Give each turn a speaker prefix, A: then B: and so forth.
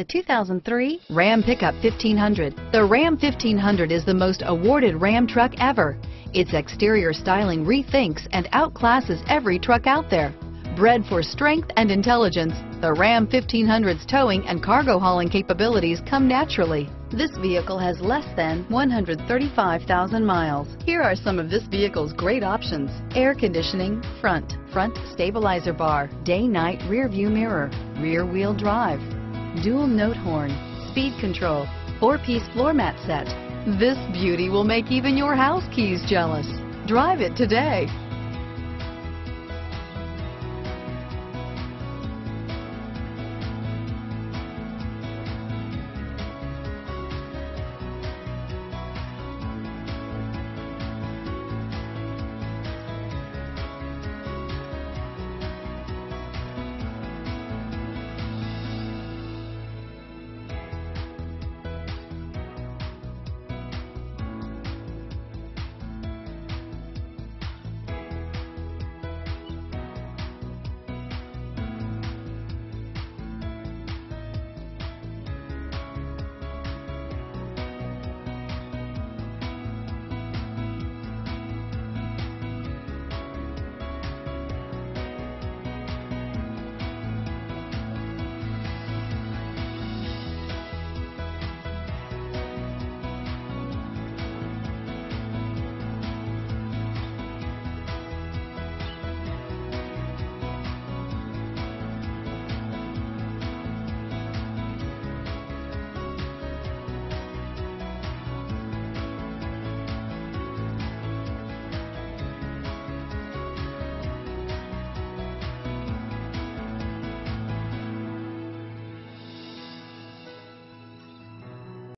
A: The 2003 Ram Pickup 1500. The Ram 1500 is the most awarded Ram truck ever. Its exterior styling rethinks and outclasses every truck out there. Bred for strength and intelligence, the Ram 1500's towing and cargo hauling capabilities come naturally. This vehicle has less than 135,000 miles. Here are some of this vehicle's great options. Air conditioning, front, front stabilizer bar, day-night rear view mirror, rear wheel drive, dual note horn, speed control, four-piece floor mat set. This beauty will make even your house keys jealous. Drive it today.